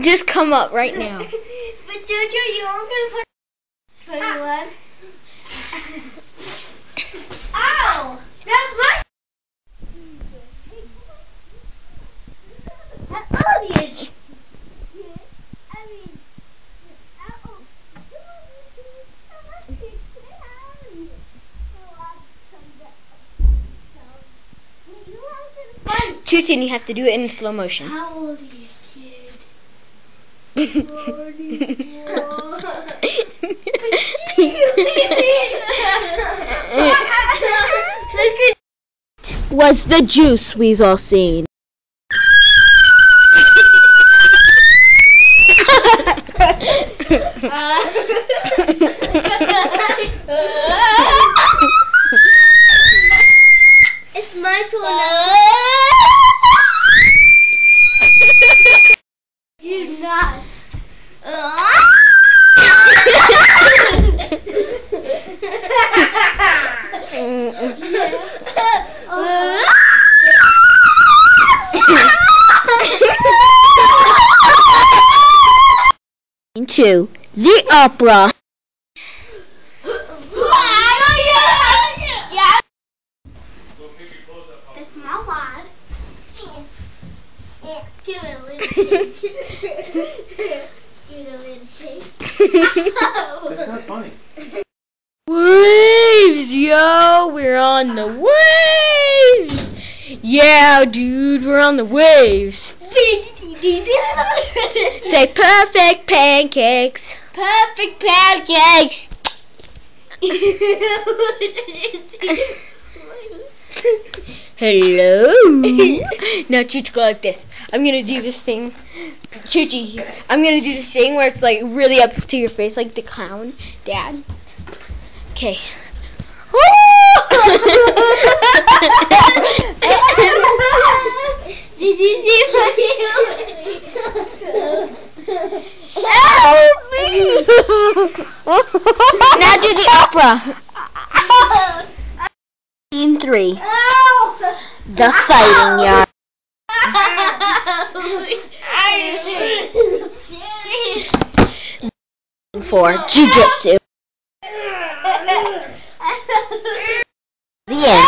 just come up right now. but Jojo, you are gonna put. Twenty-one. Ow! That's my. Audience. I mean. Tootin, you have to do it in slow motion. Was the juice we've all seen? it's my turn now. Do not. Into the opera. It's my wad. Give it a little shake. Give it a little shake. That's not funny. Waves, yo, we're on the waves. Yeah, dude, we're on the waves. Say perfect pancakes. Perfect pancakes. Hello. now Chuchi go like this. I'm gonna do this thing. Chuchi, I'm gonna do the thing where it's like really up to your face, like the clown dad. Okay. Did you see what Help me! now do the opera. Scene three. The fighting yard. Four. Jujitsu. The end.